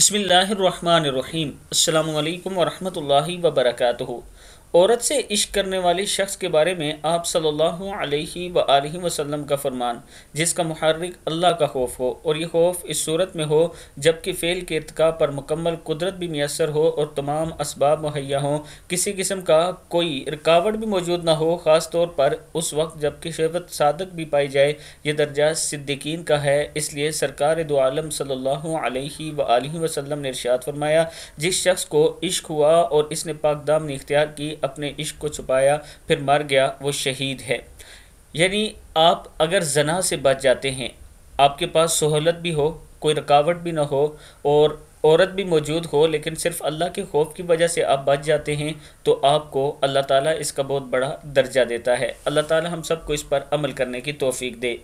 बसमीम् अल्लाम वरहमतुल्लाहि वबरकातुहू। औरत से इश्क करने वाले शख्स के बारे में आप सल्लल्लाहु अलैहि वसल्लम का फरमान, जिसका मुहर्रिक अल्लाह का खौफ हो, और ये खौफ इस सूरत में हो, जबकि फ़ेल के इरतका पर मुकम्मल कुदरत भी मैसर हो और तमाम इसबाब मुहैया हों। किसी किस्म का कोई रुकावट भी मौजूद ना हो, ख़ास तौर पर उस वक्त जबकि शहबत सादक भी पाई जाए ये दर्जा सिद्दीकीन का है। इसलिए सरकार दो आलम सल्लल्लाहु अलैहि वसल्लम ने इरशाद फरमाया, जिस शख्स को इश्क हुआ और इसने पाकदाम ने इख्तियार की अपने इश्क को छुपाया, फिर मर गया, वो शहीद है। यानी आप अगर जना से बच जाते हैं, आपके पास सहूलत भी हो, कोई रुकावट भी ना हो, और औरत भी मौजूद हो, लेकिन सिर्फ़ अल्लाह के खौफ की वजह से आप बच जाते हैं तो आपको अल्लाह ताला इसका बहुत बड़ा दर्जा देता है। अल्लाह ताला हम सबको इस पर अमल करने की तोफ़ी दे।